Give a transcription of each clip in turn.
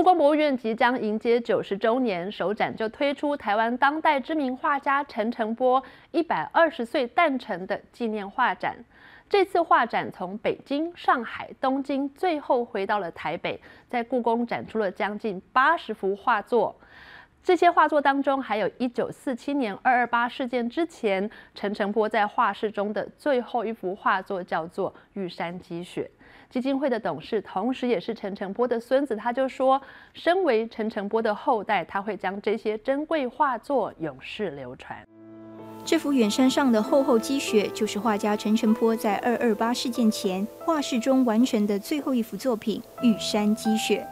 故宫博物院即将迎接九十周年，首展就推出台湾当代知名画家陈澄波一百二十岁诞辰的纪念画展。这次画展从北京、上海、东京，最后回到了台北，在故宫展出了将近八十幅画作。这些画作当中，还有一九四七年二二八事件之前，陈澄波在画室中的最后一幅画作，叫做《玉山积雪》。基金会的董事，同时也是陈澄波的孙子，他就说：“身为陈澄波的后代，他会将这些珍贵画作永世流传。”这幅远山上的厚厚积雪，就是画家陈澄波在二二八事件前画室中完成的最后一幅作品《玉山积雪》。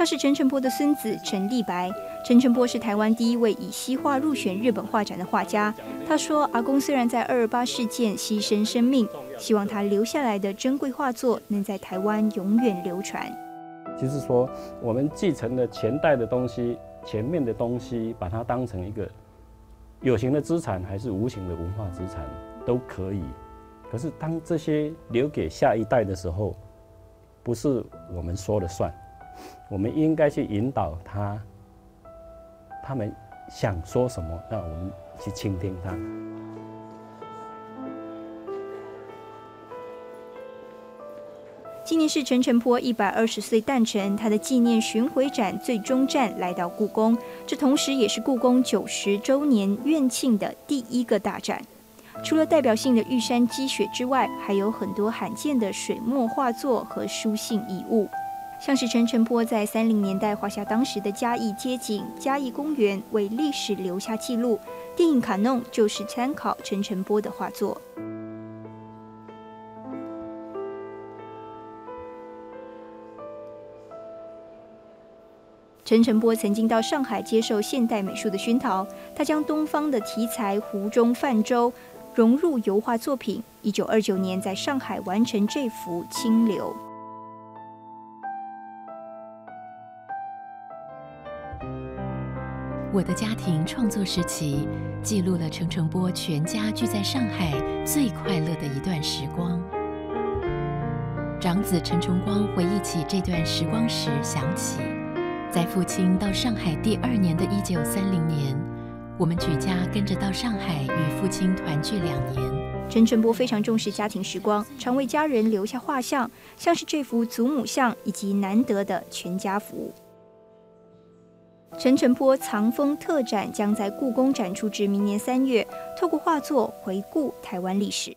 他是陈澄波的孙子陈立白。陈澄波是台湾第一位以西画入选日本画展的画家。他说：“阿公虽然在二二八事件牺牲生命，希望他留下来的珍贵画作能在台湾永远流传。”就是说，我们继承了前代的东西，前面的东西，把它当成一个有形的资产，还是无形的文化资产都可以。可是，当这些留给下一代的时候，不是我们说了算。我们应该去引导他，他们想说什么，让我们去倾听他。今年是陈澄波一百二十岁诞辰，他的纪念巡回展最终站来到故宫，这同时也是故宫九十周年院庆的第一个大展。除了代表性的玉山积雪之外，还有很多罕见的水墨画作和书信遗物。像是陈澄波在三零年代画下当时的嘉义街景、嘉义公园，为历史留下记录。电影《卡弄》就是参考陈澄波的画作。陈澄波曾经到上海接受现代美术的熏陶，他将东方的题材湖中泛舟融入油画作品。一九二九年在上海完成这幅《清流》。我的家庭创作时期，记录了陈澄波全家聚在上海最快乐的一段时光。长子陈崇光回忆起这段时光时，想起在父亲到上海第二年的一九三零年，我们举家跟着到上海与父亲团聚两年。陈澄波非常重视家庭时光，常为家人留下画像，像是这幅祖母像以及难得的全家福。陈澄波藏风特展将在故宫展出至明年三月，透过画作回顾台湾历史。